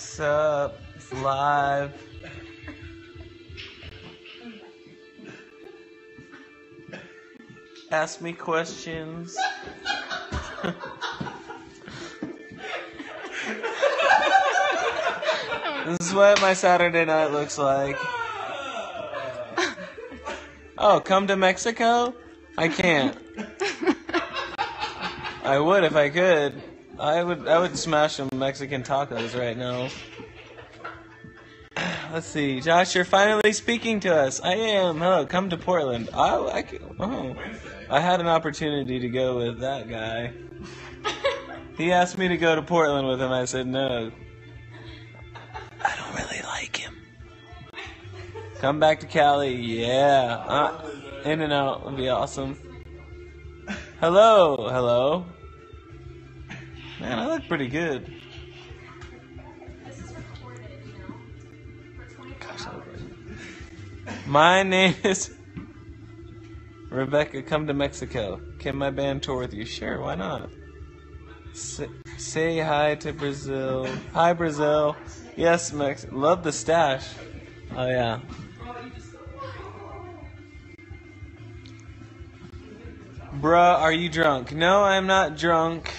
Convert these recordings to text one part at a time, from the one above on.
What's up? It's live. Ask me questions. this is what my Saturday night looks like. Oh, come to Mexico? I can't. I would if I could. I would I would smash some Mexican tacos right now. Let's see, Josh, you're finally speaking to us. I am. Hello, come to Portland. I, I, oh, I had an opportunity to go with that guy. He asked me to go to Portland with him. I said no. I don't really like him. Come back to Cali. Yeah. Uh, In-N-Out would be awesome. Hello. Hello. Man, I look pretty good. Gosh, I look like- My name is Rebecca. Come to Mexico. Can my band tour with you? Sure, why not? Say, say hi to Brazil. Hi, Brazil. Yes, Mex. Love the stash. Oh yeah. Bruh, are you drunk? No, I'm not drunk.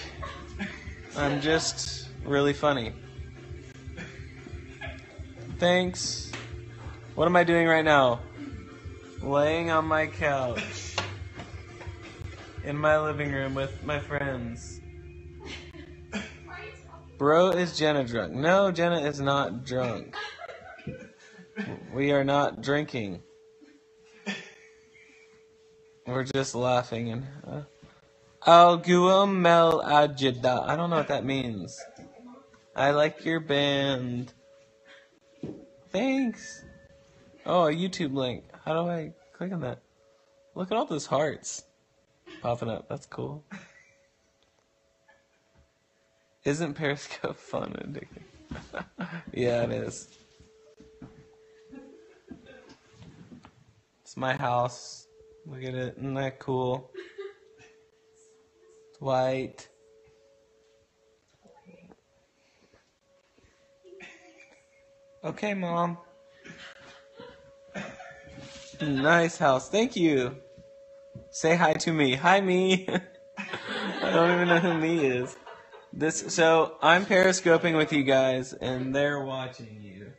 I'm just really funny. Thanks. What am I doing right now? Laying on my couch in my living room with my friends. Bro, is Jenna drunk? No, Jenna is not drunk. We are not drinking. We're just laughing and. Uh, Algua Mel Ajida. I don't know what that means. I like your band. Thanks. Oh, a YouTube link. How do I click on that? Look at all those hearts popping up. That's cool. Isn't Periscope fun and addicting? yeah, it is. It's my house. Look at it. Isn't that cool? White. Okay, Mom. Nice house. Thank you. Say hi to me. Hi, me. I don't even know who me is. This so I'm periscoping with you guys, and they're watching you.